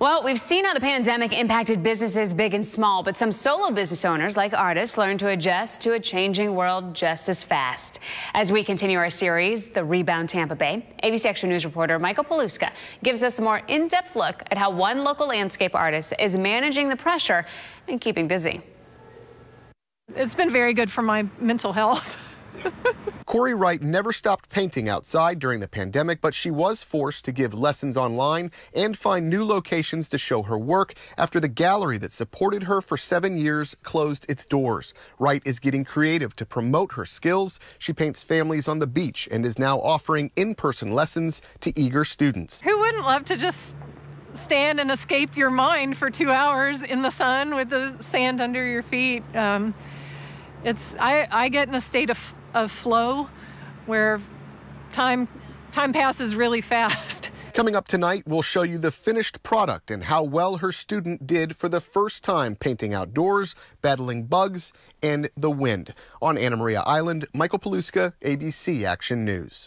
Well, we've seen how the pandemic impacted businesses big and small, but some solo business owners, like artists, learn to adjust to a changing world just as fast. As we continue our series, The Rebound Tampa Bay, ABC Action News reporter Michael Paluska gives us a more in-depth look at how one local landscape artist is managing the pressure and keeping busy. It's been very good for my mental health. Corey Wright never stopped painting outside during the pandemic, but she was forced to give lessons online and find new locations to show her work after the gallery that supported her for seven years closed its doors. Wright is getting creative to promote her skills. She paints families on the beach and is now offering in person lessons to eager students. Who wouldn't love to just stand and escape your mind for two hours in the sun with the sand under your feet? Um, it's I, I get in a state of of flow where time time passes really fast. Coming up tonight, we'll show you the finished product and how well her student did for the first time painting outdoors, battling bugs, and the wind. On Anna Maria Island, Michael Paluska, ABC Action News.